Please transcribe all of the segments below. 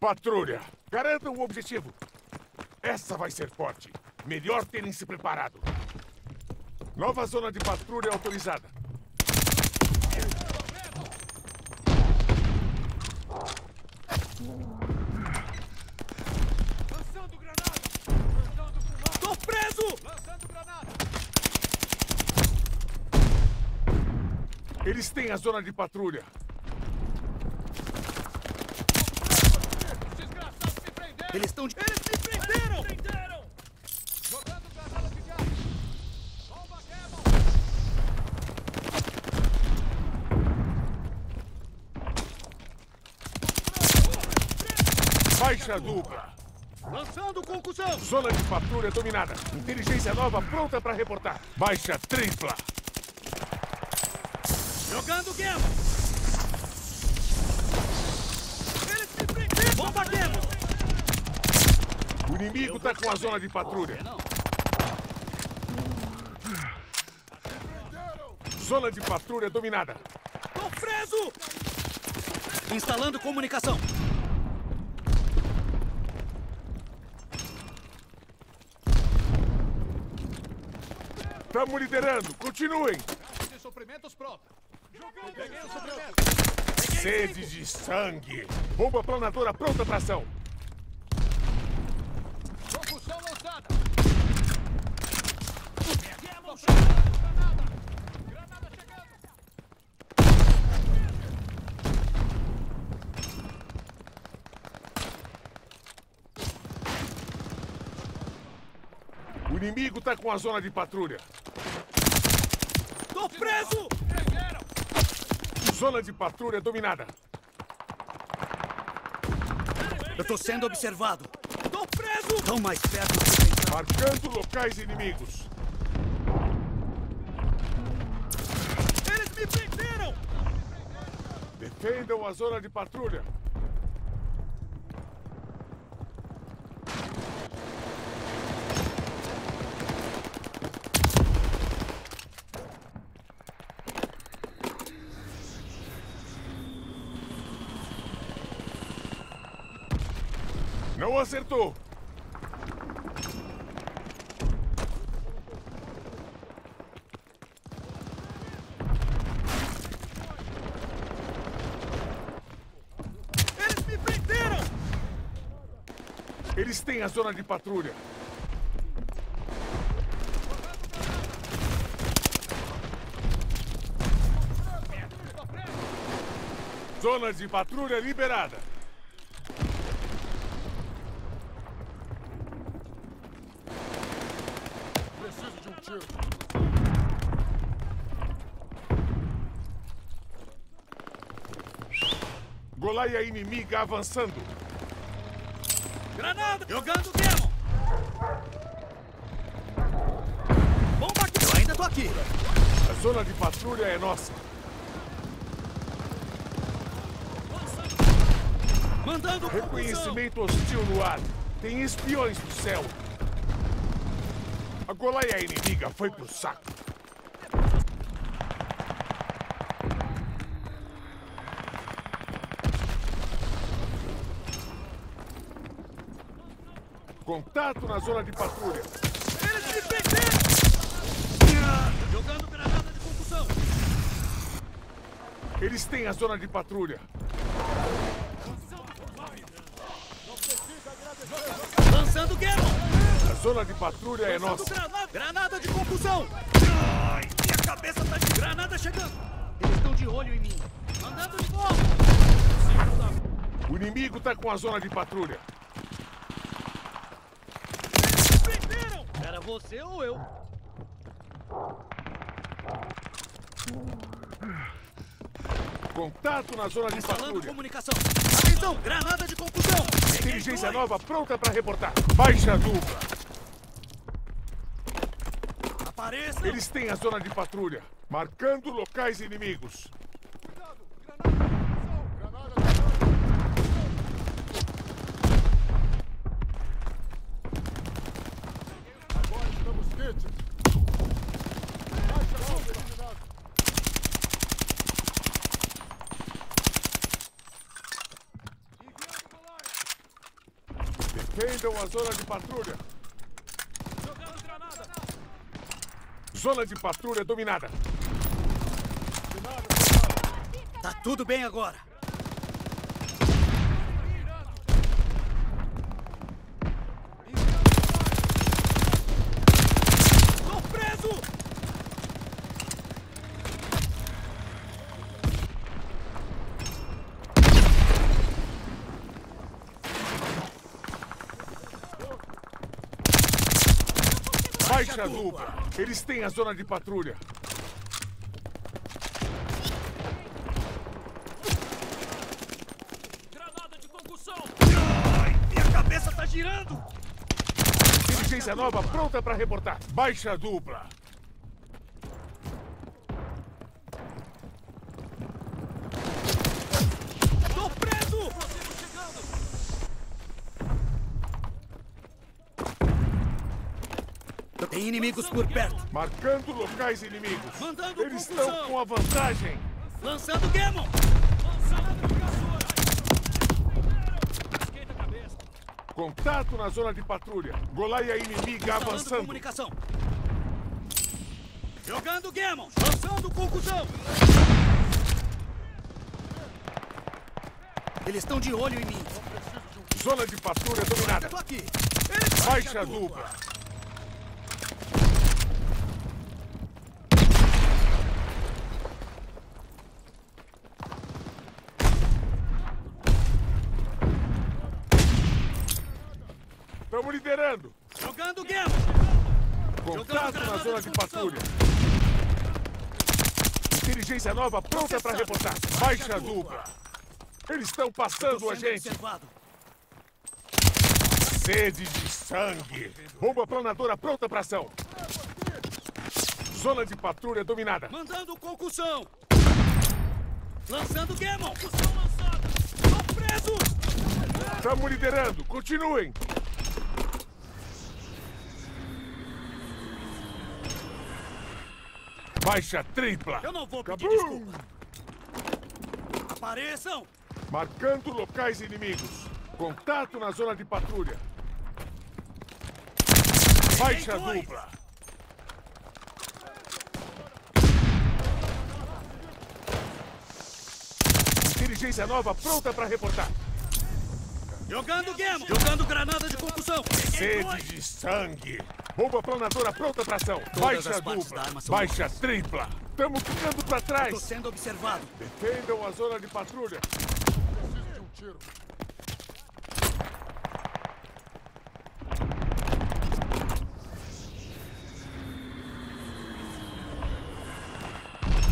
Patrulha, garantam o objetivo. Essa vai ser forte. Melhor terem se preparado. Nova zona de patrulha autorizada. Lançando granada! Lançando! Tô preso! Lançando granada! Eles têm a zona de patrulha. Os desgraçados me prenderam! Eles estão de... Eles me prenderam! prenderam! Jogando granada de gás! Bomba Camel! Baixa dupla. Lançando concussão! Zona de patrulha dominada. Inteligência nova pronta para reportar. Baixa tripla. Jogando guerra! Eles me prenderam! Bomba guerra! O inimigo tá com a zona de patrulha. Zona de patrulha dominada. Tô preso! Instalando comunicação. Estamos liderando. Continuem. De suprimentos pronta! Peguei! Sede de sangue. Bomba planadora pronta para ação. Concussão lançada! Granada! Granada chegando! O inimigo tá com a zona de patrulha. Tô preso! Zona de patrulha dominada. Eu tô sendo observado. Tô preso! Tão mais perto do que pensava. Marcando locais inimigos. Eles me prenderam! Defendam a zona de patrulha. Não acertou. Eles me prenderam! Eles têm a zona de patrulha. Zona de patrulha liberada. Golaia inimiga avançando. Granada! Jogando guerra! Bomba aqui! Eu ainda tô aqui! A zona de patrulha é nossa. Mandando! Reconhecimento hostil no ar. Tem espiões no céu. A Golaia inimiga foi pro saco. Contato na zona de patrulha. Eles me prenderam! Jogando granada de concussão! Eles têm a zona de patrulha. Lançando guerra! A zona de patrulha é Lançando nossa. granada! Granada de concussão! Ai, minha cabeça tá de granada chegando! Eles estão de olho em mim! Mandando de volta! O inimigo tá com a zona de patrulha. Eles me prenderam! Era você ou eu? Contato na zona de patrulha. comunicação! Atenção! Granada de confusão! Inteligência nova pronta para reportar. Baixa dupla. Apareçam! Eles têm a zona de patrulha. Marcando locais inimigos. Cuidado! Granada! Granada! Agora estamos quites! Baixa a bomba eliminado! Enviando Goliath! Defendam a zona de patrulha. Jogando granada. Zona de patrulha dominada. Tá tudo bem agora. Tô preso! Baixa dupla. Eles têm a zona de patrulha. Granada de concussão. Ai, minha cabeça tá girando! Inteligência nova pronta para reportar. Baixa dupla. Tô preso! Tem inimigos por perto. Marcando locais inimigos. Mandando Eles estão com a vantagem. Lançando Gammon! Lançada caçura. Esquenta a cabeça. Contato na zona de patrulha. Golaia inimiga Instalando avançando. comunicação. Jogando Gammon! Lançando conclusão! Eles estão de olho em mim. Zona de patrulha dominada. Baixa dupla. Estamos liderando. Jogando Gammon! Contato na zona de patrulha. Inteligência nova pronta para reportar. Baixa dupla. Eles estão passando a gente. observado. Sede de sangue. Bomba planadora pronta para ação. Zona de patrulha dominada. Mandando concussão! Lançando Gammon! Concussão lançada! Tô preso! Estamos liderando. Continuem. Baixa tripla. Eu não vou pedir Cabum! desculpa. Apareçam! Marcando locais inimigos. Contato na zona de patrulha. Dois. dupla. Inteligência nova pronta para reportar. Jogando Gammon! Jogando granada de concussão! Sede de sangue. Bomba planadora pronta para ação. Baixa dupla. Baixa tripla. Estamos ficando para Tô trás. sendo observado. Defendam a zona de patrulha.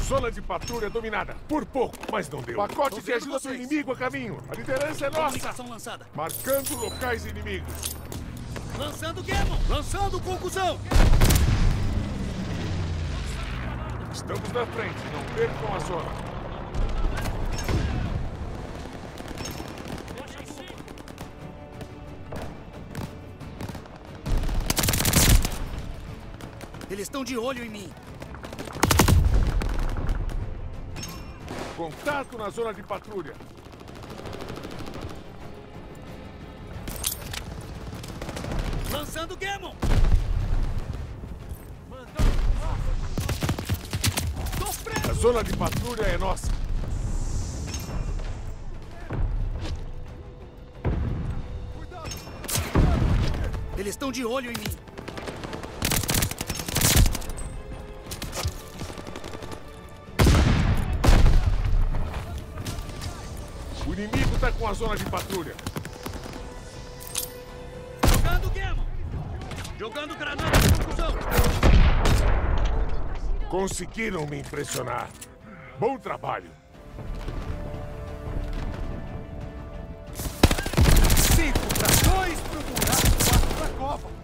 Zona de patrulha dominada. Por pouco, mas não deu. Pacote de ajuda do vocês. inimigo a caminho. A liderança é nossa. Comunicação lançada. Marcando locais inimigos. Lançando Gammon! Lançando conclusão! Estamos na frente. Não percam a zona. Eles estão de olho em mim. Contato na zona de patrulha. Lançando Gammon! A zona de patrulha é nossa. Eles estão de olho em mim. O inimigo está com a zona de patrulha. Jogando granada de confusão! Conseguiram me impressionar. Bom trabalho. Cinco para dois pro buraco, quatro pra cova.